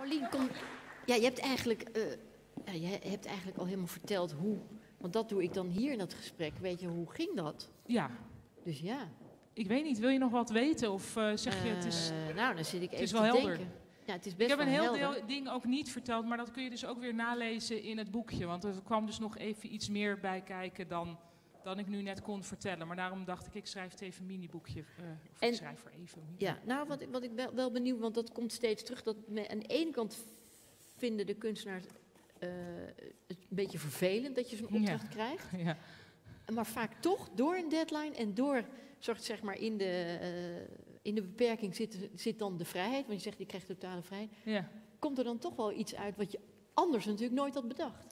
Paulien, kom. Ja, je hebt eigenlijk, eh, ja, je hebt eigenlijk al helemaal verteld hoe. Want dat doe ik dan hier in dat gesprek. Weet je, hoe ging dat? Ja, Dus ja. ik weet niet. Wil je nog wat weten? Of eh, zeg je het is... Eh, nou, dan zit ik even is wel te helder. denken. Ja, het is Ik best heb een heel helder. deel ding ook niet verteld, maar dat kun je dus ook weer nalezen in het boekje. Want er kwam dus nog even iets meer bij kijken dan, dan ik nu net kon vertellen. Maar daarom dacht ik, ik schrijf het even een miniboekje. eh of En- ik schrijf er even een Ja, nou, wat, ik- wat ik wel, wel benieuwd, want dat komt steeds terug. Dat me, aan de ene kant vinden de kunstenaars eh, het een beetje vervelend dat je zo'n Ja. opdracht krijgt. Ja. Maar vaak toch door een deadline en door, zorgt zeg maar in de, eh, in de beperking zit, zit dan de vrijheid. Want je zegt je krijgt totale vrijheid. Ja. Komt er dan toch wel iets uit wat je anders natuurlijk nooit had bedacht?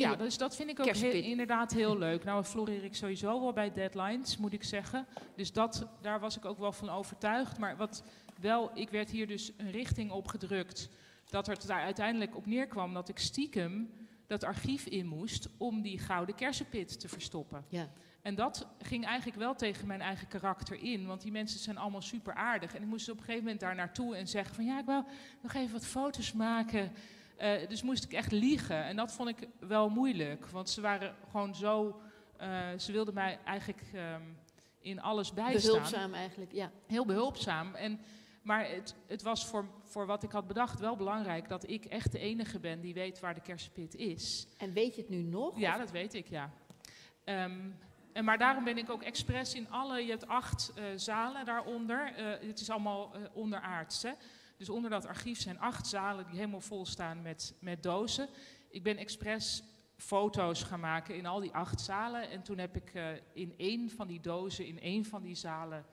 Ja, dus dat vind ik ook heel- inderdaad heel leuk. Nou floreer ik sowieso wel bij deadlines, moet ik zeggen. Dus dat, daar was ik ook wel van overtuigd. Maar wat wel, ik werd hier dus een richting opgedrukt... dat er daar uiteindelijk op neerkwam dat ik stiekem dat archief in moest... om die gouden kersenpit te verstoppen. Ja. En dat ging eigenlijk wel tegen mijn eigen karakter in. Want die mensen zijn allemaal super aardig. En ik moest op een gegeven moment daar naartoe en zeggen van... ja, ik wil nog even wat foto's maken... Eh, dus moest ik echt liegen. En dat vond ik wel moeilijk. Want ze waren gewoon zo. eh, ze wilden mij eigenlijk ehm, in alles bijstaan. Behulpzaam eigenlijk, ja. Heel behulpzaam. En, maar het, het was voor, voor wat ik had bedacht wel belangrijk dat ik echt de enige ben die weet waar de kersenpit is. En weet je het nu nog? Ja, dat weet ik, ja. Ehm, en maar daarom ben ik ook expres in alle, je hebt acht eh, zalen daaronder. Het is allemaal onderaards. Hè? Dus onder dat archief zijn acht zalen die helemaal vol staan met, met dozen. Ik ben expres foto's gaan maken in al die acht zalen. En toen heb ik eh, in één van die dozen, in één van die zalen,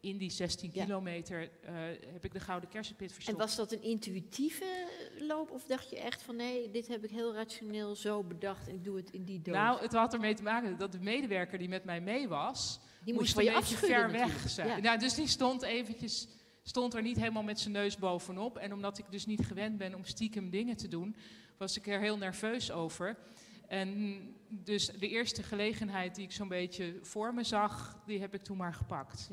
in die 16 Ja. kilometer, eh, heb ik de Gouden Kersenpit En verstopt. was dat een intuïtieve loop of dacht je echt van nee, dit heb ik heel rationeel zo bedacht en ik doe het in die doos? Nou, het had ermee te maken dat de medewerker die met mij mee was, die moest van een je beetje ver weg zijn. Ja. Nou, dus die stond eventjes, stond er niet helemaal met zijn neus bovenop. En omdat ik dus niet gewend ben om stiekem dingen te doen, was ik er heel nerveus over. En dus de eerste gelegenheid die ik zo'n beetje voor me zag, die heb ik toen maar gepakt.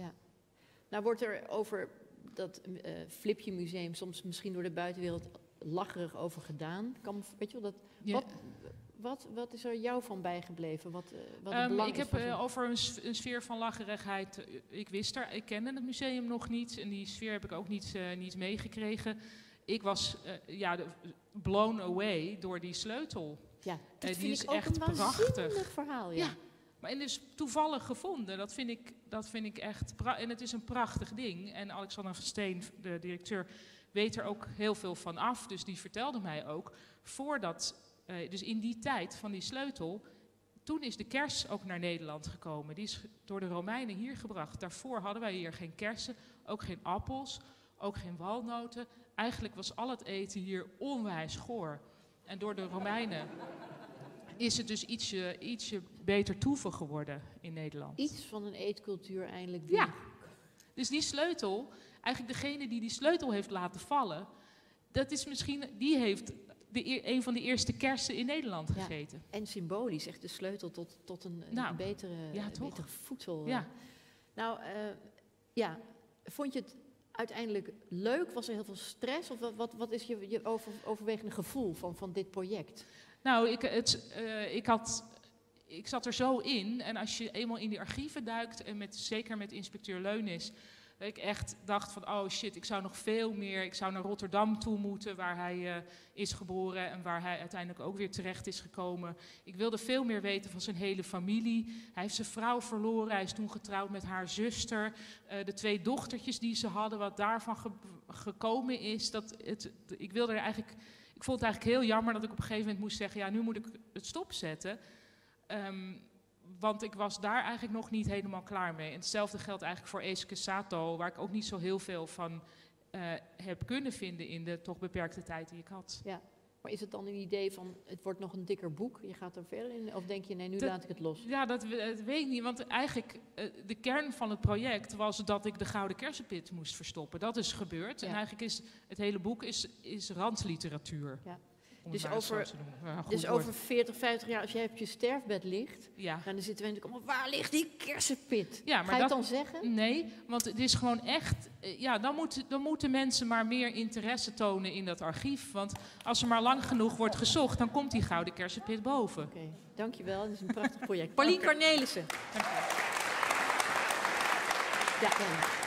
Nou wordt er over dat eh Flipje Museum soms misschien door de buitenwereld lacherig over gedaan. Kan, weet je wel, dat, Ja. Wat, wat, wat is er jou van bijgebleven? Wat, eh, wat Ehm, ik is heb eh, over een, sfeer van lacherigheid, eh, ik wist er, ik kende het museum nog niet en die sfeer heb ik ook niet, niet meegekregen. Ik was ja, blown away door die sleutel. ja, dat die vind is ik ook echt een prachtig. verhaal. Ja. Ja. Maar en dus toevallig gevonden, dat vind ik, dat vind ik echt... En het is een prachtig ding. En Alexander van Steen, de directeur, weet er ook heel veel van af. Dus die vertelde mij ook, voordat... eh, dus in die tijd van die sleutel... Toen is de kers ook naar Nederland gekomen. Die is door de Romeinen hier gebracht. Daarvoor hadden wij hier geen kersen, ook geen appels, ook geen walnoten. Eigenlijk was al het eten hier onwijs goor. En door de Romeinen is het dus ietsje, ietsje beter toeven geworden in Nederland. Iets van een eetcultuur eindelijk Ja. Dus die sleutel, eigenlijk degene die die sleutel heeft laten vallen, dat is misschien, die heeft de, een van de eerste kersen in Nederland Ja. gegeten. En symbolisch, echt de sleutel tot, tot een, een Nou, betere, ja, betere voedsel. Ja. eh. Nou, eh, ja, vond je het uiteindelijk leuk? Was er heel veel stress? Of wat, wat, wat is je, je over, overwegende gevoel van, van dit project? Nou, ik, het, eh, ik, had, ik zat er zo in. En als je eenmaal in die archieven duikt, en met, zeker met inspecteur Leunis, ik echt dacht van, oh shit, ik zou nog veel meer, ik zou naar Rotterdam toe moeten, waar hij eh, is geboren en waar hij uiteindelijk ook weer terecht is gekomen. Ik wilde veel meer weten van zijn hele familie. Hij heeft zijn vrouw verloren, hij is toen getrouwd met haar zuster. Eh, de twee dochtertjes die ze hadden, wat daarvan ge- gekomen is, dat het, ik wilde er eigenlijk ik vond het eigenlijk heel jammer dat ik op een gegeven moment moest zeggen: ja, nu moet ik het stopzetten. Ehm, want ik was daar eigenlijk nog niet helemaal klaar mee. En hetzelfde geldt eigenlijk voor Eisuke Sato, waar ik ook niet zo heel veel van eh, heb kunnen vinden in de toch beperkte tijd die ik had. Maar is het dan een idee van, het wordt nog een dikker boek, je gaat er verder in? Of denk je, nee, nu Dat- laat ik het los? Ja, dat, we- dat weet ik niet. Want eigenlijk, eh, de kern van het project was dat ik de Gouden Kersenpit moest verstoppen. Dat is gebeurd. En Ja. eigenlijk is het hele boek is, is randliteratuur. Om Dus het over-. Ja, Dus woord. over 40, 50 jaar, als jij op je sterfbed ligt, Ja. dan zitten we natuurlijk allemaal, waar ligt die kersenpit? Ja, maar Ga je het dat- dan zeggen? Nee, want het is gewoon echt. eh, Ja, dan, moet, dan moeten mensen maar meer interesse tonen in dat archief. Want als er maar lang genoeg wordt gezocht, dan komt die gouden kersenpit boven. Oké, dankjewel. Dat is een prachtig project. Paulien Cornelissen. Dank je. Ja.